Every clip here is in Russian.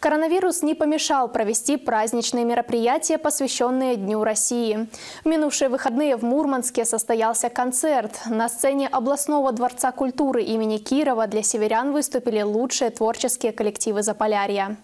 Коронавирус не помешал провести праздничные мероприятия, посвященные Дню России. В минувшие выходные в Мурманске состоялся концерт. На сцене областного дворца культуры имени Кирова для северян выступили лучшие творческие коллективы Заполярья.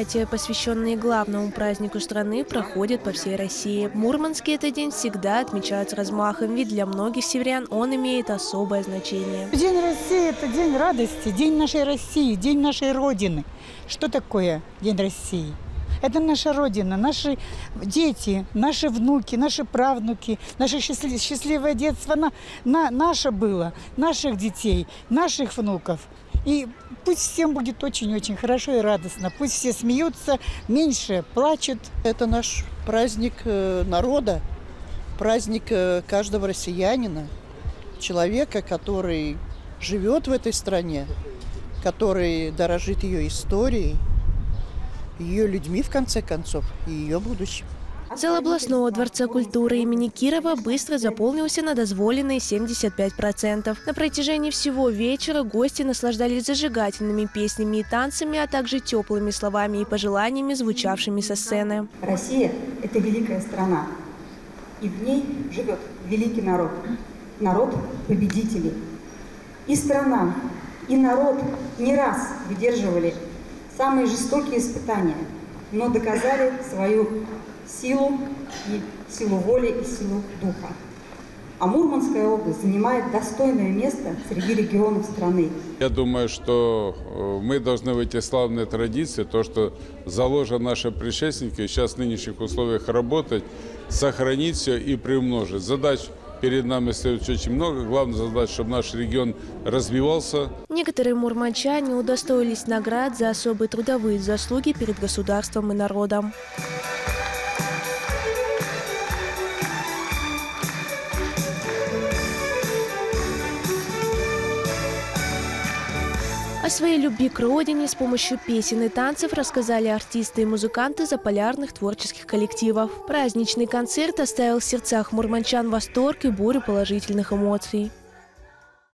Мероприятия, посвященные главному празднику страны, проходят по всей России. В Мурманске этот день всегда отмечают с размахом, ведь для многих северян он имеет особое значение. День России – это день радости, день нашей России, день нашей Родины. Что такое День России? Это наша Родина, наши дети, наши внуки, наши правнуки, наше счастливое детство на, на, наше было, наших детей, наших внуков. И пусть всем будет очень-очень хорошо и радостно. Пусть все смеются, меньше плачут. Это наш праздник э, народа, праздник э, каждого россиянина, человека, который живет в этой стране, который дорожит ее историей, ее людьми, в конце концов, и ее будущим. Зал областного дворца культуры имени Кирова быстро заполнился на дозволенные 75%. На протяжении всего вечера гости наслаждались зажигательными песнями и танцами, а также теплыми словами и пожеланиями, звучавшими со сцены. Россия – это великая страна, и в ней живет великий народ, народ победителей. И страна, и народ не раз выдерживали самые жестокие испытания, но доказали свою силу и силу воли и силу духа. А Мурманская область занимает достойное место среди регионов страны. Я думаю, что э, мы должны в эти славные традиции, то, что заложено наши предшественники, сейчас в нынешних условиях работать, сохранить все и приумножить. Задач Перед нами стоит очень много. Главная задача, чтобы наш регион развивался. Некоторые мурманчане удостоились наград за особые трудовые заслуги перед государством и народом. О своей любви к родине с помощью песен и танцев рассказали артисты и музыканты заполярных творческих коллективов. Праздничный концерт оставил в сердцах мурманчан восторг и бурю положительных эмоций.